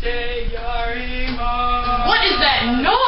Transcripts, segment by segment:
What is that noise?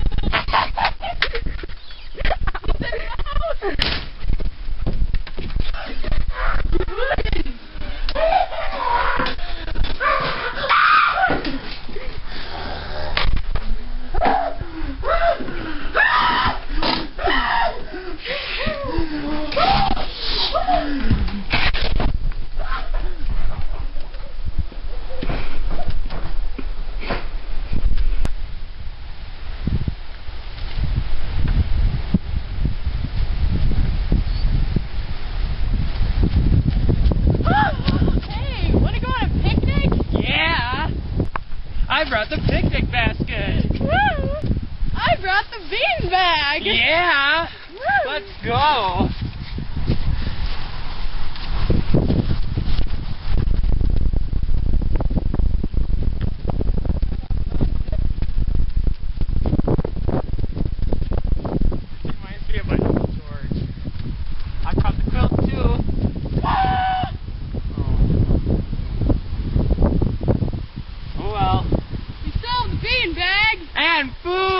the picnic basket. Woo! I brought the bean bag. Yeah. Woo! Let's go. Reminds me of my Uncle George. I brought the quilt too. Oh well. We stole the bean bag. And food.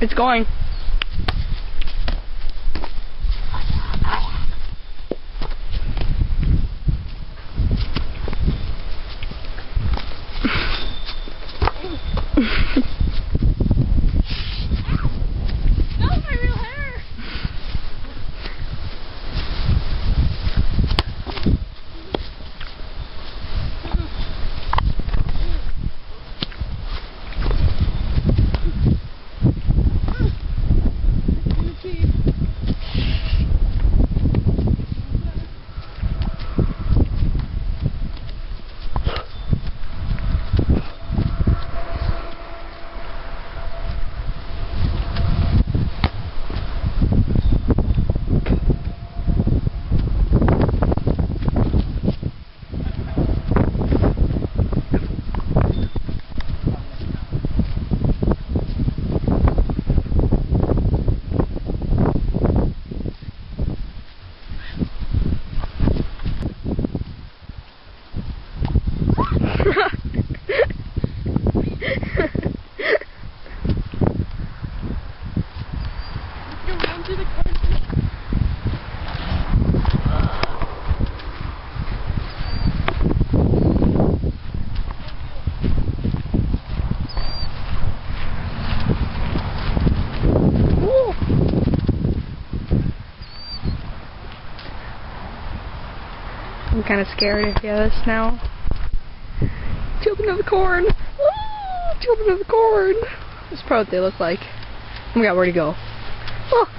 It's going. That was my real hair. Through the corner. I'm kind of scared of this now. Jumping into the corn. Ah, jumping into the corn. That's probably what they look like. My god, where'd he go? Oh.